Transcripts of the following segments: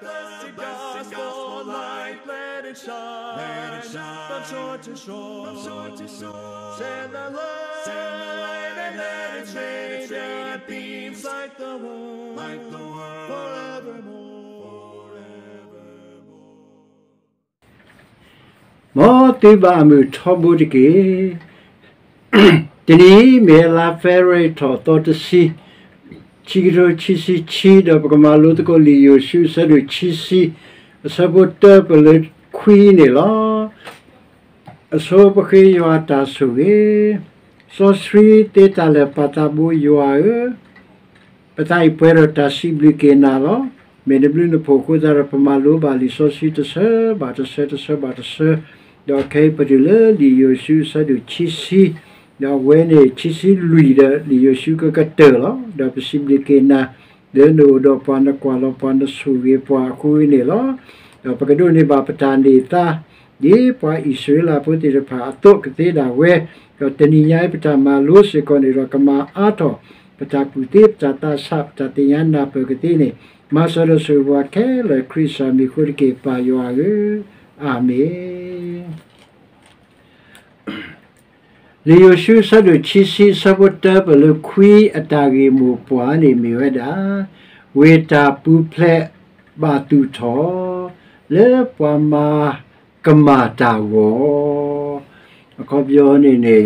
blessed gospel light, let it shine, let it shine from shore to shore, from shore to shore. Send the light, Send the light and let it radiate radiate beams beams like the world, like the world forevermore. forevermore. မောတိဘာမူထောဘူတကေတနီမေလာဖဲရီထောတော်တစီ ချီရိုချီစီချီဒပကမာလုတကိုလီယိုရှုဆရချီစီစဘတ်တပလခွီနေလားအစောပခေယောတာဆူကေစောစရီတေတလေပတာဘူယောအပတိုင်ပွဲရတာစီဘလကေနာလောမေနဘလနဖိုခိုဇာရပမာလိုဘာလီဆိုစီတဆဘာတဆတဆဘာတဆတော့ခေပဒလလီယိုရှုဆဒချီစီ တော့ဝဲနေချီစီလူရလီယိုရှုကကတဲလောတော့ပစီဘလကေနာဒေနိုတော့ပန်ကွာလောပန်ဆူရေပွားခွေးနေလောတော့ပကဒိုနေဘာပတန်နေတာဒီပွားဣဆွေလာပုတိရဖာအတုကတိဒါဝဲတော့တဏိညာပတမလို့စေကောနေတော့ကမာအာထောပတကုတိပတတာဆပ်တတယနာပကတိနေမဆရဆူဝခဲ လေခရစ်စာမီခုရကေပါယောရေအာမင်လေယိုရှုဆတ်တို့ချီစီဆဘတ်တဘလခွီအတာဂေမူပွားနေမြွဲတာဝေတာပူဖလက်ဘာတူထောလေပွားမာကမာတာဝောအခုပြောနေနေ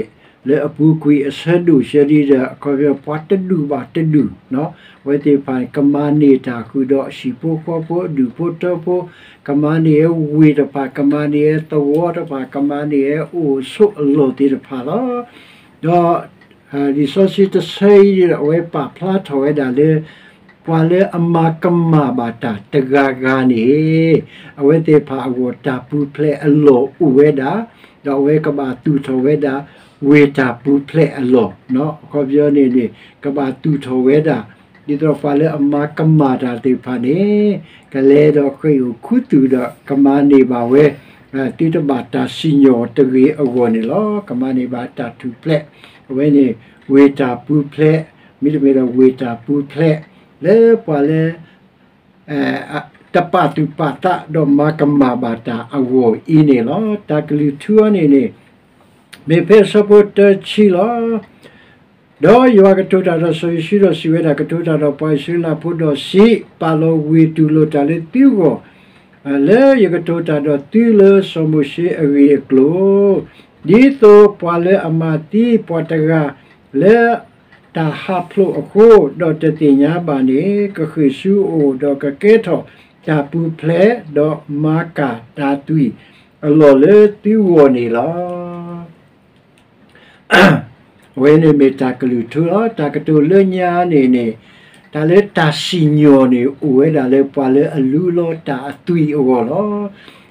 လေအပူကွေအဆက်ဒူရှရီဒအခုပြောပွားတဒူဘာတဒူနော်ဝေတိပိုင်ကမာနေတာခုတော့ရှိဖို့ခေါ်ဖို့ဒူဖို့တော့ဖို့ကမာနေဝေတပါကမာနေတဝေါ်တပါကမာနေအိုဆုအလို့တိတပါတော့တော့ဒီဆိုစီတဆေးရဝေပါဖလာထော်ရတာလေပွာလေအမကမဘာတာတဂါဂာနေအဝေတေဖာအဝတာပူဖလေအလို့ဥဝေတာတော့ဝေကဘာတူထော်ဝေတာ ဝေတာပူဖလေအလို့နော်ခေါ်ပြောနေနေကဘာတူထော်ဝေတာဒီတော့ဖာလေအမကမတာတေဖာနေကလေးတော့ခွေကိုခုတူတော့ကမနေပါဝဲအဲတိတဘာတာစီညောတကြီးအဝနေလောကမနေပါတာတူဖလက်ဝဲနေဝေတာပူဖလက်မိတမေတော့ဝေတာပူဖလက်လေပွာလေအဲတပတူပတာတော့မကမဘာတာအဝအင်းနေလောတကလူထူအနေနေ မေဖေစပေါ်တချီလောတော့ယောကတူတာတော့ဆိုရှိတော့စီဝဲတာကတူတာတော့ပွိုင်ရှိလာဖို့တော့စီပါလောဝီတူလို့တလေတီကိုအလေယောကတူတာတော့တီလစမရှိအဝီကလိုဒီတော့ပွာလေအမတီပွာတကလေတာဟာဖလို့အခုတော့တတိညာပါနေကခိရှူအိုတော့ကကဲထောတာပူဖလဲတော့မာကာတာတူအလောလေတီဝနေလား ဝဲနေမီတာကလူထူတော့တာကတူလညာနေနေဒါလေတာစီညိုနေဝဲဒါလေပွာလေအလူလောတာအတူဩလော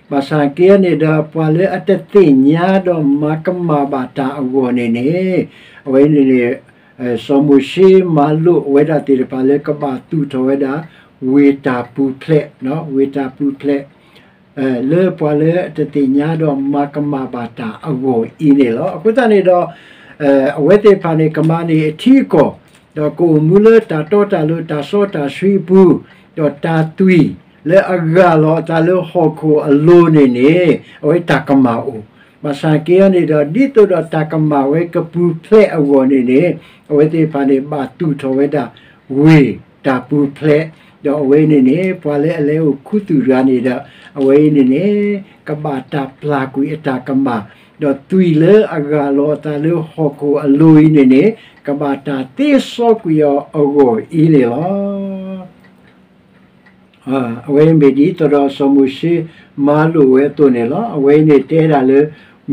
ဘာသာကဲနေတာပွာလေအတသိညာတော့မကမဘာတာအဝနေနေဝဲနေနေအဲစမှုရှိမလုဝဲတာတိပါလေကဘာတူထောဝဲတာဝေတာပူဖလက်နော်ဝေတာပူဖလက်အဲ လေပွာလေတတိညာတော့မကမဘာတာအဝအင်းနေလောအခုတနေ့တော့အဲအဝဲတေဖာနေကမနေအထီကိုတော့ကိုမူလတာတော့တာလို့တာစောတာရွှေဘူးတော့တာတွီလေအဂါလောတာလို့ဟောကိုအလိုနေနေအဝဲတာကမအိုမဆာကေနေတော့ဒီတော့တာကမဝဲကပူဖလက်အဝနေနေအဝဲတေဖာနေဘာတူထောဝဲတာဝေတာပူဖလက် တော့အဝေးနေနေပွာလဲအလဲကိုခုတူရနေတော့အဝေးနေနေကဘာတာပလာကွီအတာကမတော့တွီလေအဂါလောတာလေဟောကိုအလူနေနေကဘာတာတေဆောကွီယောအဂိုအီလေလောအာအဝေးမေဒီတော်ဆမှုရှိမာလိုဝဲတုန်နေလောအဝေးနေတဲတာလေ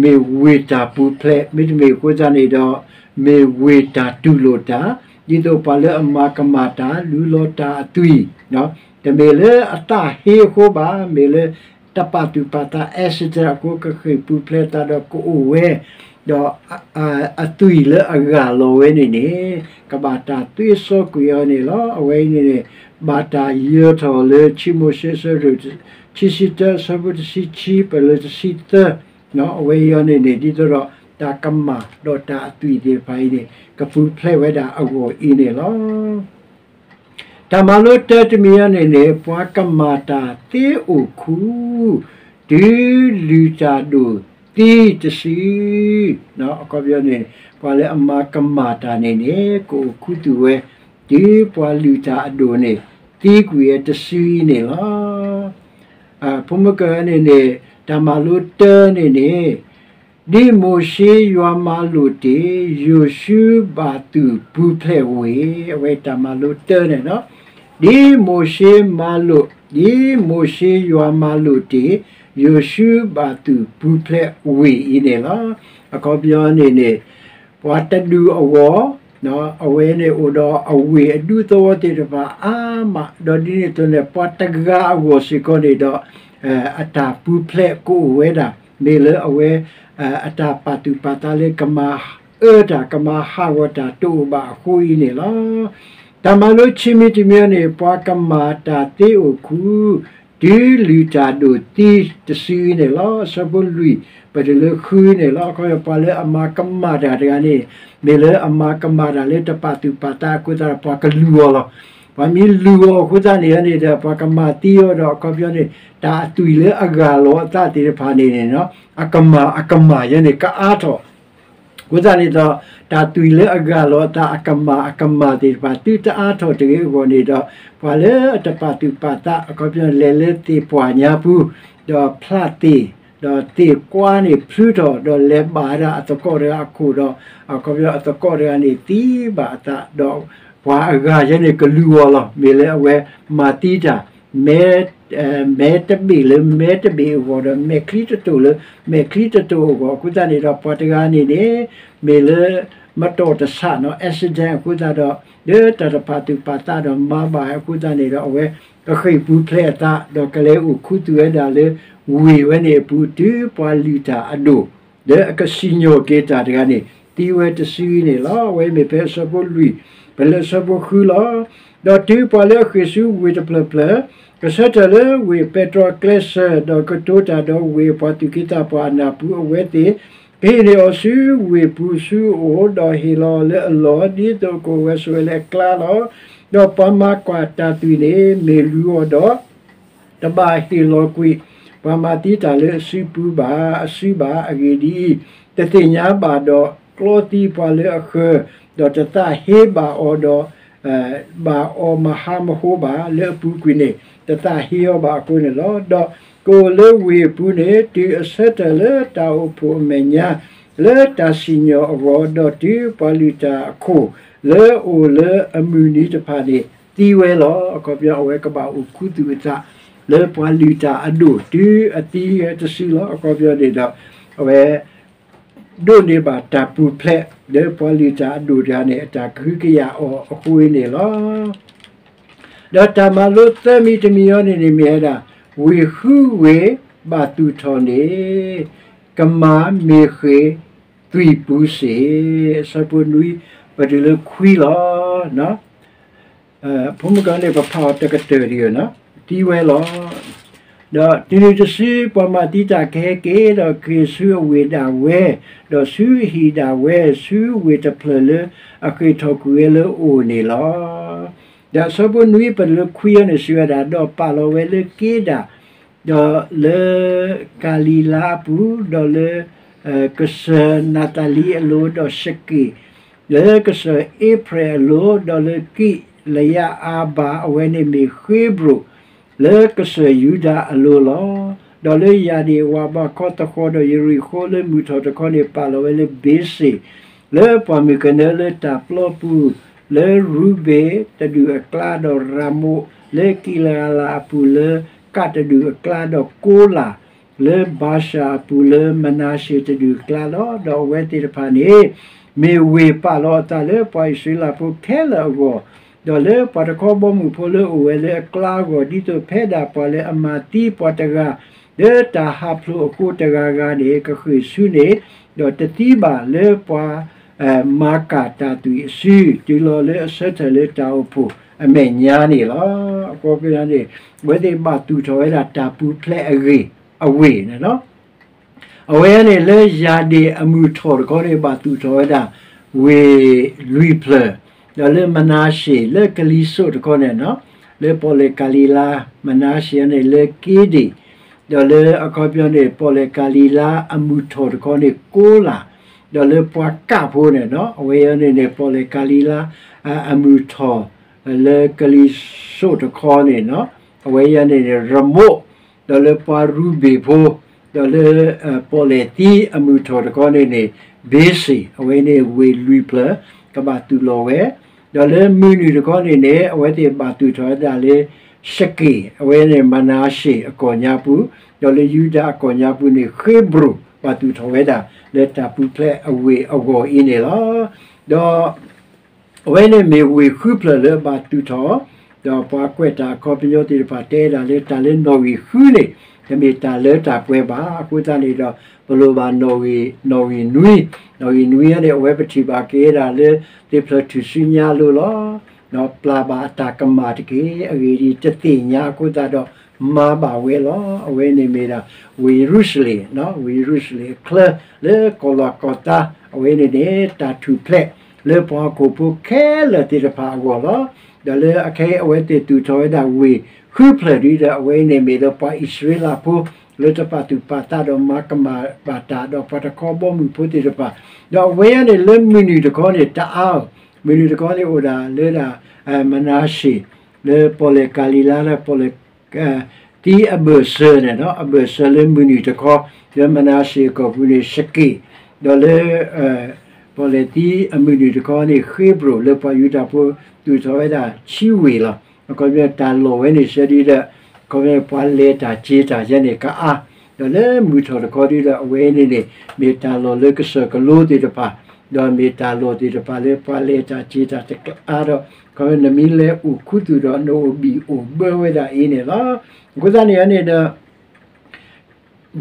မေဝေတာပူဖလက်မိတမေကိုကြနေတော့မေဝေတာတူလိုတာ ဒီတော့ပါလေအမကမတာလူလောတာအသွီနော်တမေလေအတဟေခိုပါမေလေတပတူပတာအက်စစ်တကိုကခေပူပလက်တာတော့ကိုဝဲတော့အသွီလေအဂါလောဝဲနေနေကဘာတာသွေးစောကွေနေလောအဝဲနေနေဘာတာရတော်လေချီမိုရှေဆရချီစီတဆဘတ်စီချီပလေစီတနော်အဝဲရနေနေဒီတော့ တာကမ္မာတော့တာအသွီတွေဖိုင်းနေကပူဖလဲဝဲတာအကိုအင်းနေလောတမလို့တတမီယနေနေပွားကမာတာတေအိုခုဒီလူချာဒိုတီတစီနော်အကောပြောနေပွာလေအမကမာတာနေနေကိုခုတူဝဲဒီပွာလူချာအဒိုနေတီကွေတစီနေလားအဖုမကနေနေတမလို့တနေနေ ဒီမိုရှိယွာမလူတီယိုရှုဘာတူဘူဖလေဝေအဝဲတမလို့တနေနော်ဒီမိုရှိမလူဒီမိုရှိယွာမလူတီယိုရှုဘာတူဘူဖလေဝေဤနေလားအကောပြောနေနေဘဝတဒူအဝေါ်နော်အဝဲနေဥတော်အဝေအဒုသောတေတပါအာမဒေါ်ဒီနေတနေပတ်တကာအဝစီကိုနေတော့အတာပူဖလက်ကိုဝဲတာ နေလေအဝဲအတာပတူပတာလေကမာအဲတာကမာဟာဝတာတူပါခွေးနေလားတမလို့ချီမီတမြနေပွားကမာတာတေအိုခုဒီလီတာဒိုတီတစီနေလားစဘလူပဒလခွေးနေလားခေါ်ပါလေအမကမာတာတကနေနေလေအမကမာတာလေတပတူပတာကိုတာပွားကလူရော ဘာမီလူရောခုသားနေနေတဲ့ပွားကမာတီရောတော့ကောပြောနေတာတူလေအဂါလောတတိရဖာနေနေနော်အကမာအကမာယနေကအားတော့ကိုသားနေတော့တာတူလေအဂါလောတာအကမာအကမာတိပါတိတအားတော့တကယ်ကိုနေတော့ဘာလဲတပတူပတာအကောပြောလေလေတိပွားညာဘူးတော့ဖလာတီတော့တေကွာနေဖလူတော့တော့လေပါရအတကောရအခုတော့အကောပြောအတကောရနေတီးပါတာတော့ ဘွာအဂါယနေကလူဝလာမေလေအဝဲမာတီတာမဲမဲတဘီလေမဲတဘီဝရမဲခရီတတူလေမဲခရီတတူကိုကုသနေတော့ပေါ်တကားနေနေမေလေမတော်တဆနော် accident ကုသတော့ဒေတတပါတူပါတာတော့မပါကုသနေတော့အဝဲတခိပူဖလက်တာတော့ကလေးဥခုတူရတာလေဝေဝနေပူတူပွာလီတာအဒိုဒေအကစီညိုကေတာတကနေတီဝဲတစီနေလားဝဲမေပဲဆပ်လူ ဘယ်လဆပ်ခူလားတော့တူပွာလေခေဆူဝေတပလပလကစတလေဝေပက်ထရိုကလစ်တော့ကတိုတာတော့ဝေပတ်တူကီတာပွာနာပူအဝဲတေပေရီအဆူဝေပူဆူအိုတော့ဟီလောလေလောဒီတော့ကိုဝဲဆွေလေကလာလောတော့ပမကွာတာတူနေမေလူတော့တဘာဟီလောကွီပမတီတာလေစီပူပါအစီပါအဂီဒီတတိညာပါတော့ကလောတီပွာလေအခ တော့တတဟေပါအော်တော့အဲဘာအော်မဟာမဟိုဘာလေပူကွီနေတတဟီယောဘာကွီနေလောတော့ကိုလေဝေပူနေတီအဆက်တလေတာဖို့မညာလေတာစီညောအော်တော့တီပါလီတာအခုလေအိုလေအမူနီတဖာနေတီဝဲလောအကောပြောအဝဲကပါဥခုတူတာလေပွာလီတာအဒိုတီအတီတစီလောအကောပြောနေတော့အဝဲ ဒိုနေပါတာပူဖလက်လေပွာလီတာအဒိုရနေအတာခိကရအောအခွေးနေလောတော့တမလို့သမီတမီယောနေနေမြဲတာဝေခုဝေဘာတူထော်နေကမာမေခေသွီပူစေစပုနွီပဒလခွီလာနော်အဲဘုံကနေပဖောက်တကတဲ့ရီနော်တီဝဲလော တော့ဒီလိုတစီပမာတိတာခဲကေတော့ခေဆူဝေတာဝဲတော့ဆူဟီတာဝဲဆူဝေတဖလလအခေထောက်ကွေလောအိုနေလောဒါစပုနွီပလခွီရနေဆွေတာတော့ပါလောဝဲလေကေတာတော့လေကာလီလာပူတော့လေကစနာတာလီအလိုတော့ရှက်ကီလေကစဧပြီလိုတော့လေကီလျာအာဘာအဝဲနေမီခေဘရူ လေကစယူဒာအလိုလောဒေါ်လေယာဒီဝါဘာကောတခေါ်တော့ယရီခိုလေမူထော်တခေါ်နေပါလောလေဘေးစီလေပမီကနေလေတာပလောပူလေရူဘေတဒူအကလာတော့ရာမိုလေကီလာလာပူလေကတဒူအကလာတော့ကိုလာလေဘာရှာပူလေမနာရှိတဒူကလာတော့တော့ဝဲတိတဖာနေမေဝေပါလောတလေပွိုင်ရှိလာပူခဲလာ ကိုတော့လေပတကောဘမှုဖိုလေဝဲလေကလာကိုဒီတော့ဖဲတာပေါ်လေအမတီပတကဒေတာဟာဖလိုအခုတကကနေကခွေဆုနေတော့တတိပါလေပွာအဲမာကာတာတူစီဒီလိုလေအဆက်တလေတောက်ဖို့အမေညာနေလားအကောပြနေဝဲဒီမတူထော်ရတာပူဖလက်အဂေအဝေးနော်အဝဲနေလေယာဒီအမှုထော်ကောရပါတူထော်ရတာဝေလူဖလက် တော့လေမနာရှေလေကလီဆိုတကောနဲ့နော်လေပေါ်လေကာလီလာမနာရှေနဲ့လေကီဒီတော့လေအကောပြောနေပေါ်လေကာလီလာအမှုထော်တကောနဲ့ကိုလာတော့လေပွားကဖို့နဲ့နော်အဝေးရနေနေပေါ်လေကာလီလာအမှုထော်လေကလီဆိုတကောနဲ့နော်အဝေးရနေနေရမို့တော့လေပွားရူဘီဖို့တော့လေပေါ်လေတီအမှုထော်တကောနဲ့နေဘေးစီအဝေးနေဝေလူပလကဘာတူလောဝဲ တော့လေမီနီတကောနေနေအဝဲတိပါတူထောတာလေရှကေအဝဲနေမနာရှိအကောညာပူတော့လေယူဒာအကောညာပူနေခေဘရူပါတူထောဝဲတာလက်တာပူဖလက်အဝေအကောအင်းနေလားတော့အဝဲနေမေဝေခုဖလက်လေပါတူထောတော့ပွားကွက်တာကော်ပီယိုတီပါတဲတာလေတာလေနော်ဝီခူးနေ တမေတာလဲတာပွဲပါအခုတန်းနေတော့ဘလိုပါနော်ဝီနော်ဝီနွီနော်ဝီနွီရတဲ့ဝဲပတိပါကေးတာလေဒီဖလတူစီညာလို့လောနော်ပလာပါတာကမာတကေအဝေဒီတတိညာအခုတတော့မာပါဝဲလောအဝဲနေမိတာဝီရုစလီနော်ဝီရုစလီကလလေကောလာကောတာအဝဲနေတာတူဖလက်လေပေါ်ကိုပုခဲလေတိတပါဝလောဒါလေအခဲအဝဲတေတူထောဒါဝီ ခုဖလက်ဒီတဲ့အဝဲနေမိတော့ပါဣသရေလဖို့လေတပတ်တူပါတာတော့မကမာပါတာတော့ပတကောဘောမှုဖို့တိတပါတော့ဝဲရနေလေမီနီတကောနေတအားမီနီတကောနေဟိုဒါလေတာအမနာရှိလေပေါ်လေကာလီလာလေပေါ်လေတီအဘဆာနေနော်အဘဆာလေမီနီတကောယမနာရှိကိုဘူးနေရှကီတော့လေအပေါ်လေတီအမီနီတကောနေခေဘရလေပယူတာဖို့သူဆိုရတာချီဝေလာ ကောပြတာလောဝဲနေရှဒီတဲ့ကောပြပွားလေတာချေတာရနေကအားတော့လေမူထော်ကောဒီတဲ့အဝဲနေနေမေတာလောလေကစကလို့ဒီတပါတော့မေတာလောဒီတပါလေပွားလေတာချေတာတကအားတော့ကောနမီလေဥခုတူတော့နိုဘီဥဘဝဲတာအင်းနေလားကိုစားနေရနေတဲ့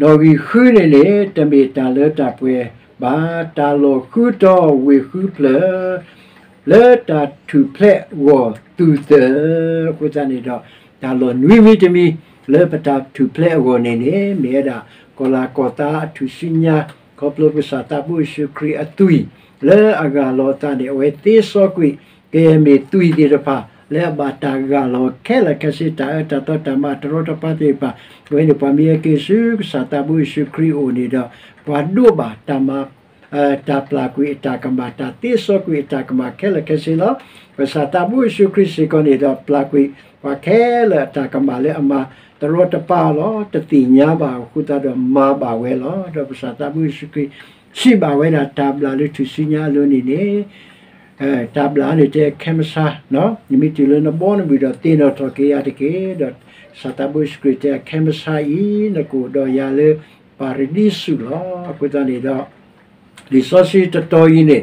နော်ဒီခူးနေလေတမေတာလေတာပွဲဘာတာလောခုတော့ဝေခုဖလေ လေတာတူဖလက်ဝတူတဲ့ကိုစားနေတော့ဒါလောနွေမီတမီလေပတာတူဖလက်ဝနေနေမေဒါကောလာကောတာသူစညာကောပလိုပစာတာဘူရှုခရီအတူလေအဂါလောတာနေဝဲတေဆောကွီကေမေတူဒီရပါလေဘာတာဂါလောခဲလကစီတာတတတမတရတပတိပါဝဲနေပမီကေစုစာတာဘူရှုခရီအိုနေတော့ဘာဒိုဘာတမ တာပလာကွေတာကမတာတေဆောကွေတာကမခဲလကစီလောပစာတာဘူရှုခရီစီကိုနေတော့ပလာကွေဘာခဲလတာကမလေအမတရတပါလောတတိညာပါခုတတော့မာပါဝဲလောတော့ပစာတာဘူရှုခရီရှိပါဝဲတာတာပလာလေသူစီညာလို့နေနေအဲတာဘလာနေတဲ့ကမစာနော်နိမိတူလနဘောနဘီတော့တင်းတော့တကေရတကေတော့စတာဘုစကရတဲ့ကမစာဤနကိုတော့ရလေပါရဒီဆူလောအခုတနေတော့ ဒီဆိုစီတတော်ကြီးနေ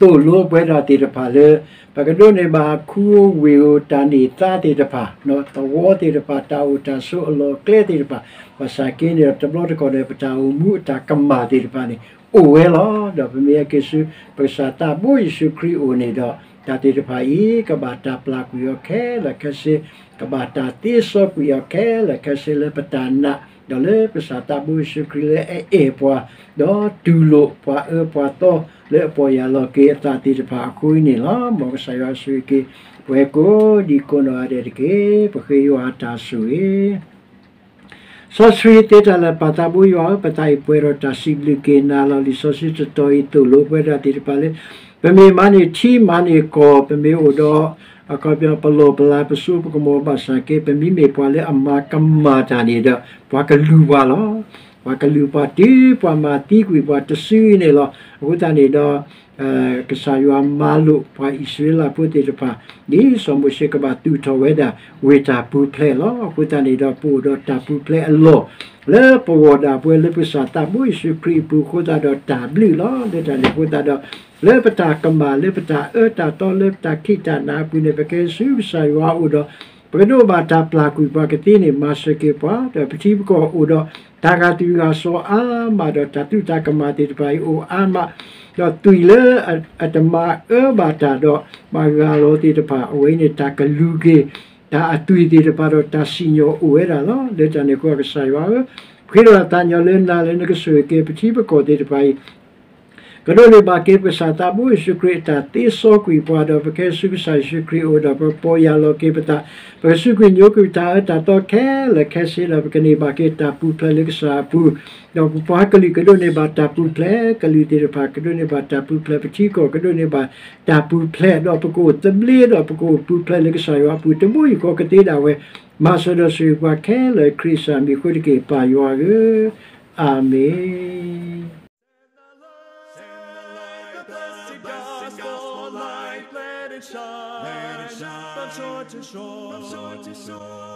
တို့လိုပွဲတာတေတဖာလေပကဒိုနေပါခူဝေတာနေတာတေတဖာနော်တဝတေတဖာတာဝတာဆုအလောကလေတေတဖာဝစာကင်းနေတဘလတကောနေပတာဝမှုတာကမ္မာတေတဖာနေအိုဝဲလောတော့ဗမေကေစုပစာတာဘိုယေရှုခရစ်အိုနေတော့တာတေတဖာဤကဘာတာပလာကူယောခဲလကစေကဘာတာတိဆောကူယောခဲလကစေလပတာနာ တော့လေပစာတာဘိုယေရှုခရစ်လေအေပွားတော့တူလို့ပွားအပွားတော့လေပေါ်ရလောကေတာတေတဖာအခုနေလားမောဆာယဆွေကေဝဲကိုဒီကိုနော်ရတဲ့ကေပခေယောတာဆွေဆောဆွေတေတလာပတာဘူယောပတိုင်ပွေရတာစီဘလကေနာလာလီဆောစီတတိုီတူလိုပွေရတိပလေပမေမနီချီမနီကိုပမေအိုဒ အကပြပလောပလာပစုပကမောဘာစကေပမီမေပွာလေအမကမ္မာတာနေတော့ဘွားကလူပါလောဘွားကလူပါတီပွားမာတီကွေပွားတစီနေလောအခုတနေတော့ အဲကစားယမာလုပွားဣသရေလပုတေတပါဒီစမရှိကဘာတူထဝဲတာဝေတာပူဖလဲလောအခုတနေတော့ပူတော့တာပူဖလဲအလောလေပဝဒါပွဲလေပစာတာဘူးရှိခရီပူခိုတာတော့တာဘလီလောတဲ့တလေခိုတာတော့လေပတာကမာလေပတာအတာတော့လေပတာခိတာနာပူနေပကေစုဆိုင်ဝါဥတော့ဘယ်တော့မှတာပလာကူပါကတိနေမစကေပါတဲ့ပတိပကောဥတော့တာဂတူကစောအာမတော့တတုတာကမာတိတပိုင်အိုအာမ တော့တူလေအတမအဘာတာတော့မာဂါလောတိတပါအဝိနေတာကလူကေဒါအတွေ့အကြုံပါတော့တဆီညိုဝဲတာနော်လက်တန်ကိုကဆိုင်ပါခေရတန်ညလင်းနာလည်းကဆွေကေပတိပကောတဲ့ပိုင်ကကရိုလေဘာကေပစာတာဘူးရှုခရစ်တာတေဆောကွေပွားတော့ ပကေစုဆာရှုခရစ်အိုဒါပေါ်ရလောကေပတာပစုကွေညိုကွေတာတာတော့ခဲလခဲစီလပကနေဘာကေတာပူဖလက်စာပူတော့ပပွားကလီကဒိုနေဘာတာပူဖလက်ကလီတေဖာကဒိုနေဘာတာပူဖလက်ပချီကိုကဒိုနေဘာတာပူဖလက်တော့ပကိုတဘလီတော့ပကိုပူဖလက်လက်စာရောပူတမူကိုကတေတာဝဲမာဆိုဒဆွေပွားခဲလေခရစ်စာမီ shore From shore to shore.